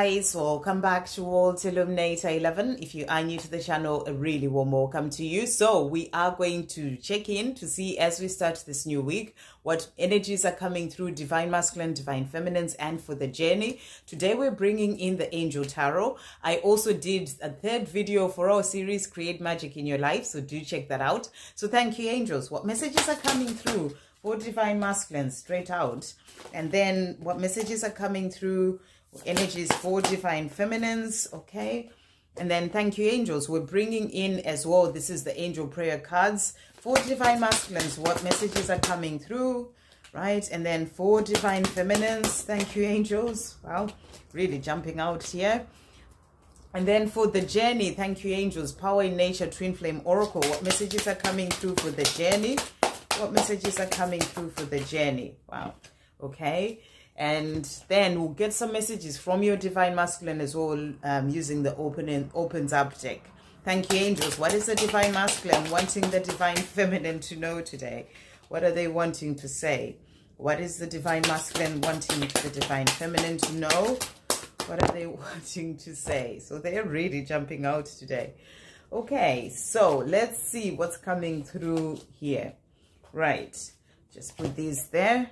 guys welcome back to World Illuminator 11 if you are new to the channel a really warm welcome to you. So we are going to check in to see as we start this new week what energies are coming through divine masculine divine feminines and for the journey. Today we're bringing in the angel tarot. I also did a third video for our series create magic in your life so do check that out. So thank you angels. What messages are coming through for divine masculine straight out. And then what messages are coming through energies for divine feminines okay? And then thank you angels. We're bringing in as well this is the angel prayer cards. For divine masculines what messages are coming through right? And then for divine feminines. Thank you angels. Wow really jumping out here. And then for the journey thank you angels. Power in nature twin flame oracle. What messages are coming through for the journey what messages are coming through for the journey. Wow. Okay. And then we'll get some messages from your divine masculine as well um, using the opening opens up deck thank you angels. What is the divine masculine wanting the divine feminine to know today? What are they wanting to say? What is the divine masculine wanting the divine feminine to know? What are they wanting to say? So they're really jumping out today. Okay so let's see what's coming through here right just put these there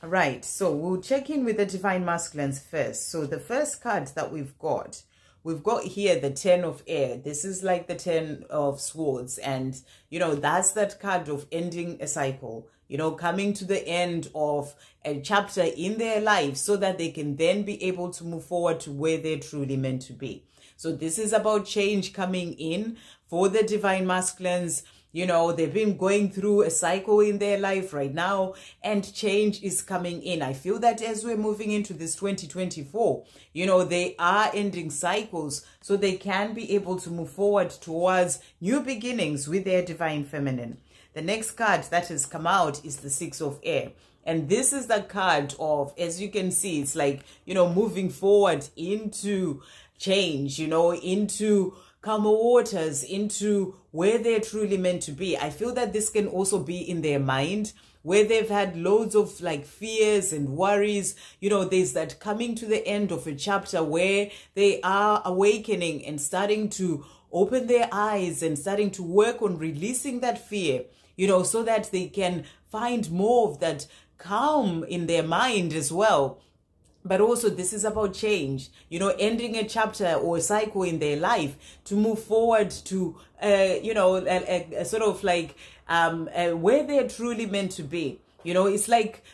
Right, so we'll check in with the Divine Masculines first. So the first card that we've got, we've got here the Ten of Air. This is like the Ten of Swords. And, you know, that's that card of ending a cycle. You know, coming to the end of a chapter in their life so that they can then be able to move forward to where they're truly meant to be. So this is about change coming in for the Divine Masculines you know, they've been going through a cycle in their life right now and change is coming in. I feel that as we're moving into this 2024, you know, they are ending cycles so they can be able to move forward towards new beginnings with their divine feminine. The next card that has come out is the Six of Air. And this is the card of, as you can see, it's like, you know, moving forward into change, you know, into calmer waters into where they're truly meant to be. I feel that this can also be in their mind where they've had loads of like fears and worries. You know, there's that coming to the end of a chapter where they are awakening and starting to open their eyes and starting to work on releasing that fear, you know, so that they can find more of that calm in their mind as well but also this is about change. You know ending a chapter or a cycle in their life to move forward to uh, you know a, a, a sort of like um, uh, where they're truly meant to be. You know it's like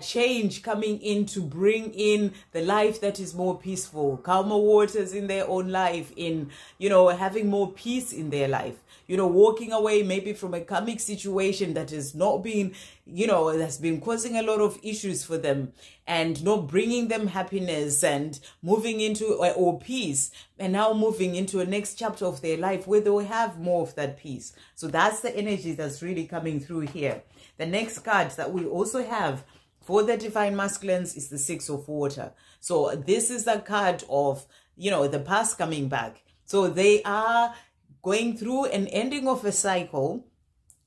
change coming in to bring in the life that is more peaceful, calmer waters in their own life, in, you know, having more peace in their life, you know, walking away maybe from a karmic situation that has not been, you know, that's been causing a lot of issues for them and not bringing them happiness and moving into or, or peace and now moving into a next chapter of their life where they'll have more of that peace. So that's the energy that's really coming through here. The next card that we also have for the divine masculines is the six of water. So this is the card of, you know, the past coming back. So they are going through an ending of a cycle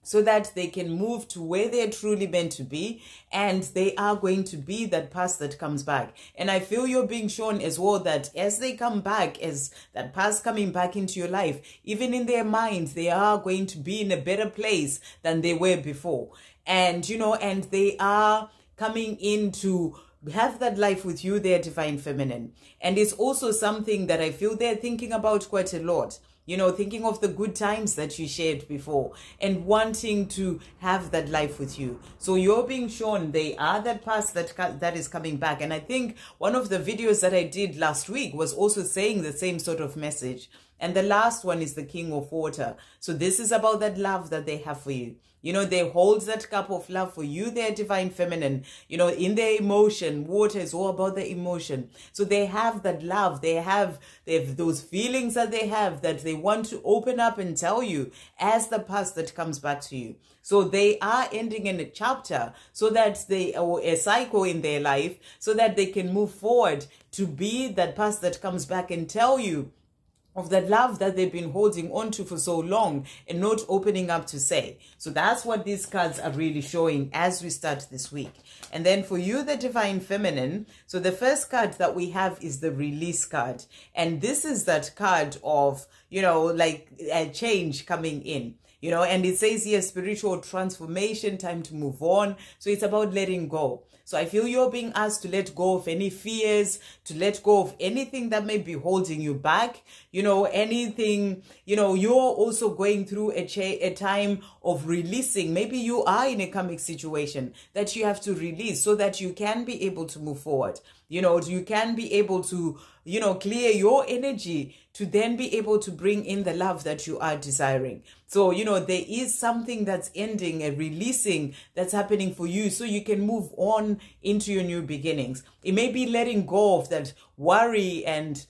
so that they can move to where they're truly meant to be and they are going to be that past that comes back and i feel you're being shown as well that as they come back as that past coming back into your life even in their minds they are going to be in a better place than they were before and you know and they are coming in to have that life with you their divine feminine and it's also something that i feel they're thinking about quite a lot you know, thinking of the good times that you shared before and wanting to have that life with you. So you're being shown they are that past that that is coming back. And I think one of the videos that I did last week was also saying the same sort of message. And the last one is the King of Water. So this is about that love that they have for you. You know, they hold that cup of love for you, their divine feminine. You know, in their emotion, water is all about the emotion. So they have that love. They have, they have those feelings that they have that they want to open up and tell you as the past that comes back to you. So they are ending in a chapter so that they, or a cycle in their life, so that they can move forward to be that past that comes back and tell you of the love that they've been holding on to for so long and not opening up to say. So that's what these cards are really showing as we start this week. And then for you, the Divine Feminine, so the first card that we have is the Release card. And this is that card of, you know, like a change coming in you know and it says here spiritual transformation time to move on so it's about letting go so I feel you're being asked to let go of any fears, to let go of anything that may be holding you back. You know, anything, you know, you're also going through a, a time of releasing. Maybe you are in a karmic situation that you have to release so that you can be able to move forward. You know, you can be able to, you know, clear your energy to then be able to bring in the love that you are desiring. So, you know, there is something that's ending, a releasing that's happening for you so you can move on into your new beginnings. It may be letting go of that worry and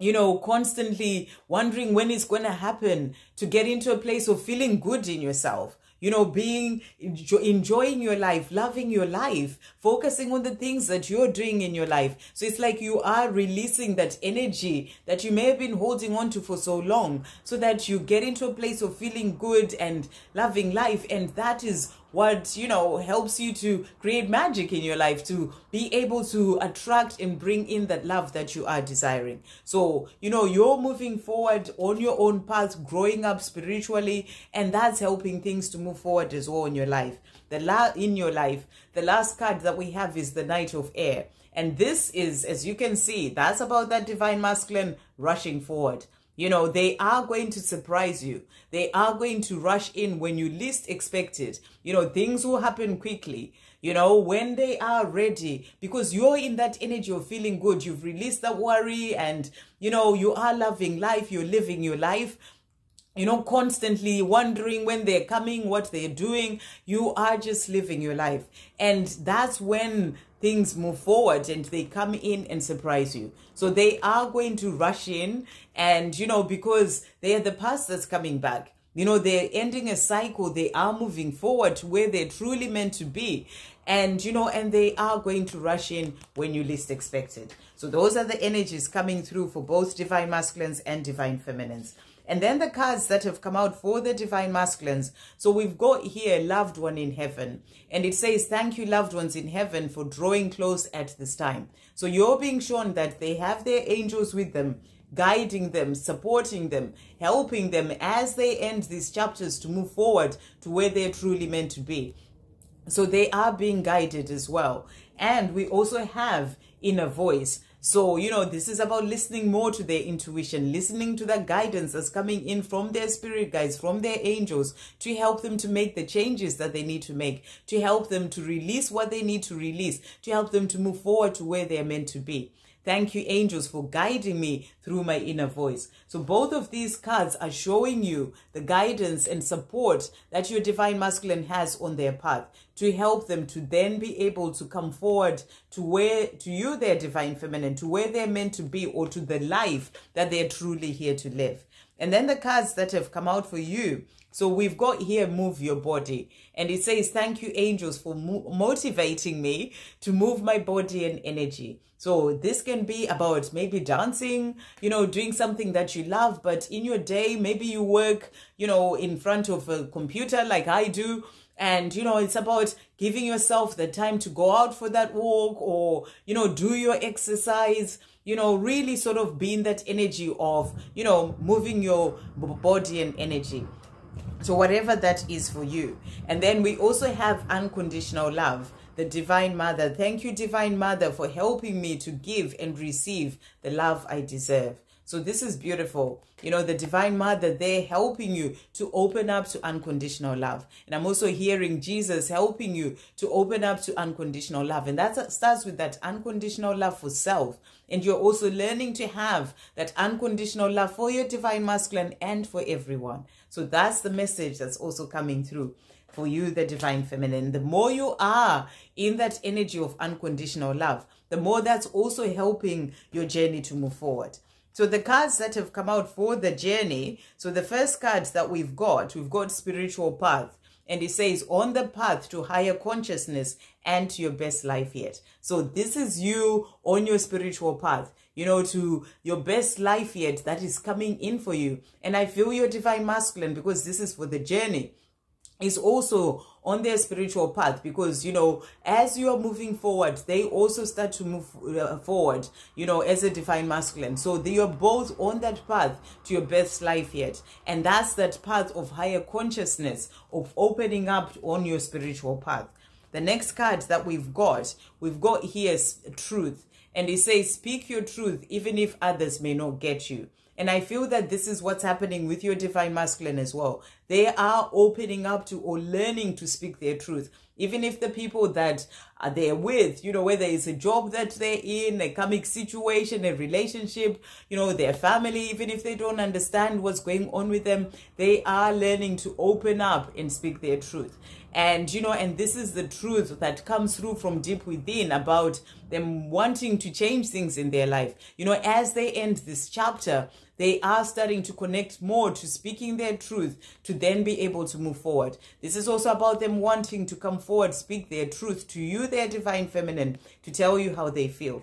you know, constantly wondering when it's going to happen to get into a place of feeling good in yourself you know, being enjoying your life, loving your life, focusing on the things that you're doing in your life. So it's like you are releasing that energy that you may have been holding on to for so long so that you get into a place of feeling good and loving life. And that is what you know helps you to create magic in your life to be able to attract and bring in that love that you are desiring so you know you're moving forward on your own path growing up spiritually and that's helping things to move forward as well in your life the la- in your life the last card that we have is the knight of air and this is as you can see that's about that divine masculine rushing forward you know, they are going to surprise you. They are going to rush in when you least expect it. You know, things will happen quickly, you know, when they are ready because you're in that energy of feeling good. You've released that worry and, you know, you are loving life. You're living your life you know, constantly wondering when they're coming, what they're doing. You are just living your life. And that's when things move forward and they come in and surprise you. So they are going to rush in and, you know, because they are the past that's coming back. You know, they're ending a cycle. They are moving forward to where they're truly meant to be. And, you know, and they are going to rush in when you least expect it. So those are the energies coming through for both divine masculines and divine feminines. And then the cards that have come out for the divine masculines. So we've got here loved one in heaven. And it says, thank you loved ones in heaven for drawing close at this time. So you're being shown that they have their angels with them guiding them, supporting them, helping them as they end these chapters to move forward to where they're truly meant to be. So they are being guided as well. And we also have inner voice. So, you know, this is about listening more to their intuition, listening to the guidance that's coming in from their spirit guides, from their angels to help them to make the changes that they need to make, to help them to release what they need to release, to help them to move forward to where they're meant to be. Thank you, angels, for guiding me through my inner voice. So both of these cards are showing you the guidance and support that your divine masculine has on their path to help them to then be able to come forward to where, to you, their divine feminine, to where they're meant to be or to the life that they're truly here to live. And then the cards that have come out for you. So we've got here, move your body. And it says, thank you, angels, for mo motivating me to move my body and energy. So this can be about maybe dancing, you know, doing something that you love, but in your day, maybe you work, you know, in front of a computer like I do. And, you know, it's about giving yourself the time to go out for that walk or, you know, do your exercise, you know, really sort of being that energy of, you know, moving your body and energy. So whatever that is for you. And then we also have unconditional love the Divine Mother. Thank you, Divine Mother, for helping me to give and receive the love I deserve. So this is beautiful. You know, the Divine Mother, they're helping you to open up to unconditional love. And I'm also hearing Jesus helping you to open up to unconditional love. And that starts with that unconditional love for self. And you're also learning to have that unconditional love for your Divine Masculine and for everyone. So that's the message that's also coming through for you, the divine feminine. The more you are in that energy of unconditional love, the more that's also helping your journey to move forward. So the cards that have come out for the journey, so the first cards that we've got, we've got spiritual path. And it says, on the path to higher consciousness and to your best life yet. So this is you on your spiritual path. you know, to your best life yet that is coming in for you. And I feel your divine masculine because this is for the journey is also on their spiritual path because you know as you are moving forward they also start to move uh, forward you know as a divine masculine. So they are both on that path to your best life yet. And that's that path of higher consciousness of opening up on your spiritual path. The next card that we've got we've got here truth. And it says speak your truth even if others may not get you. And I feel that this is what's happening with your divine masculine as well. They are opening up to or learning to speak their truth. Even if the people that they're with, you know, whether it's a job that they're in, a karmic situation, a relationship, you know, their family, even if they don't understand what's going on with them, they are learning to open up and speak their truth. And, you know, and this is the truth that comes through from deep within about them wanting to change things in their life. You know, as they end this chapter, they are starting to connect more to speaking their truth to then be able to move forward. This is also about them wanting to come forward, speak their truth to you, their divine feminine, to tell you how they feel.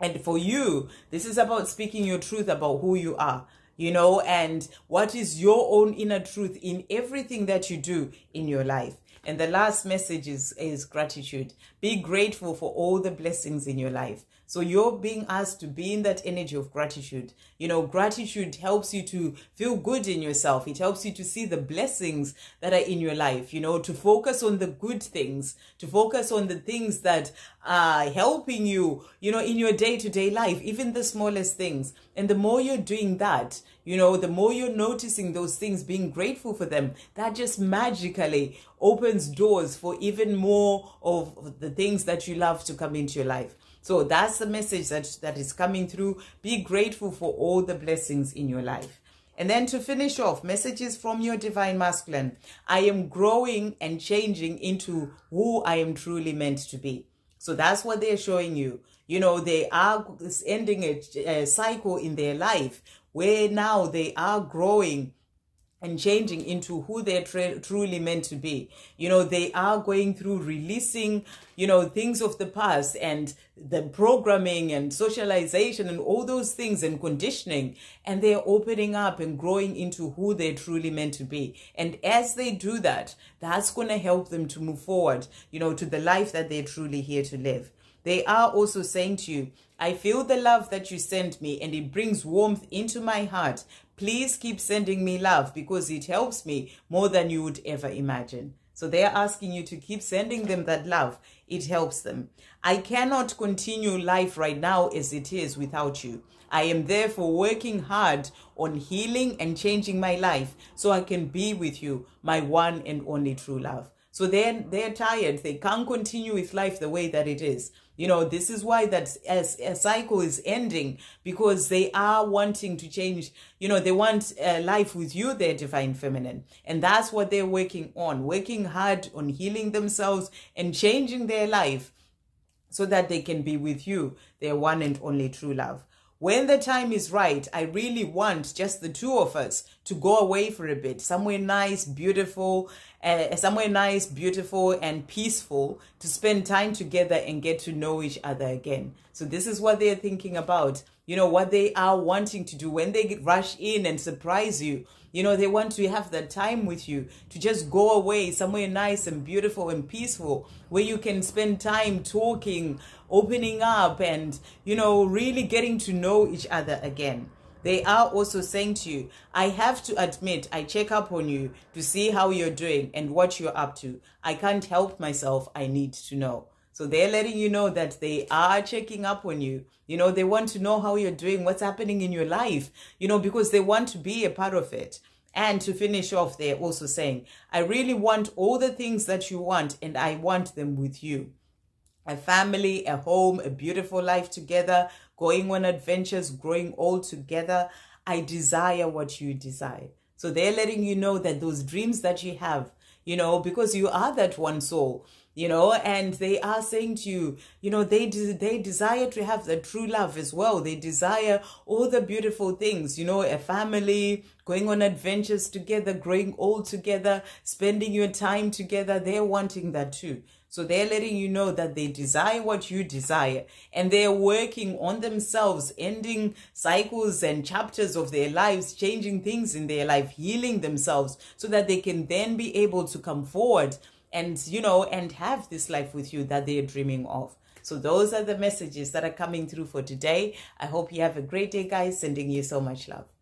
And for you, this is about speaking your truth about who you are you know, and what is your own inner truth in everything that you do in your life. And the last message is, is gratitude. Be grateful for all the blessings in your life. So you're being asked to be in that energy of gratitude. You know, gratitude helps you to feel good in yourself. It helps you to see the blessings that are in your life, you know, to focus on the good things, to focus on the things that are helping you, you know, in your day to day life, even the smallest things. And the more you're doing that, you know, the more you're noticing those things, being grateful for them, that just magically opens doors for even more of the things that you love to come into your life. So that's the message that, that is coming through. Be grateful for all the blessings in your life. And then to finish off, messages from your divine masculine. I am growing and changing into who I am truly meant to be. So that's what they're showing you. You know, they are ending a, a cycle in their life where now they are growing and changing into who they're truly meant to be. You know, they are going through releasing, you know, things of the past and the programming and socialization and all those things and conditioning. And they're opening up and growing into who they're truly meant to be. And as they do that, that's going to help them to move forward, you know, to the life that they're truly here to live. They are also saying to you, I feel the love that you sent me and it brings warmth into my heart. Please keep sending me love because it helps me more than you would ever imagine. So they are asking you to keep sending them that love. It helps them. I cannot continue life right now as it is without you. I am therefore working hard on healing and changing my life so I can be with you, my one and only true love. So they're, they're tired. They can't continue with life the way that it is. You know, this is why that as a cycle is ending because they are wanting to change. You know, they want a life with you, their divine feminine. And that's what they're working on, working hard on healing themselves and changing their life so that they can be with you, their one and only true love. When the time is right, I really want just the two of us to go away for a bit, somewhere nice, beautiful, uh, somewhere nice, beautiful, and peaceful to spend time together and get to know each other again. So this is what they're thinking about. You know, what they are wanting to do when they rush in and surprise you. You know, they want to have that time with you to just go away somewhere nice and beautiful and peaceful where you can spend time talking, opening up, and, you know, really getting to know each other again. They are also saying to you, I have to admit, I check up on you to see how you're doing and what you're up to. I can't help myself. I need to know. So they're letting you know that they are checking up on you. You know, they want to know how you're doing, what's happening in your life, you know, because they want to be a part of it. And to finish off, they're also saying, I really want all the things that you want, and I want them with you. A family, a home, a beautiful life together, going on adventures, growing all together. I desire what you desire. So they're letting you know that those dreams that you have, you know, because you are that one soul, you know, and they are saying to you, you know, they they desire to have the true love as well. They desire all the beautiful things, you know, a family, going on adventures together, growing all together, spending your time together. They're wanting that too. So they're letting you know that they desire what you desire and they're working on themselves, ending cycles and chapters of their lives, changing things in their life, healing themselves so that they can then be able to come forward and, you know, and have this life with you that they're dreaming of. So those are the messages that are coming through for today. I hope you have a great day, guys. Sending you so much love.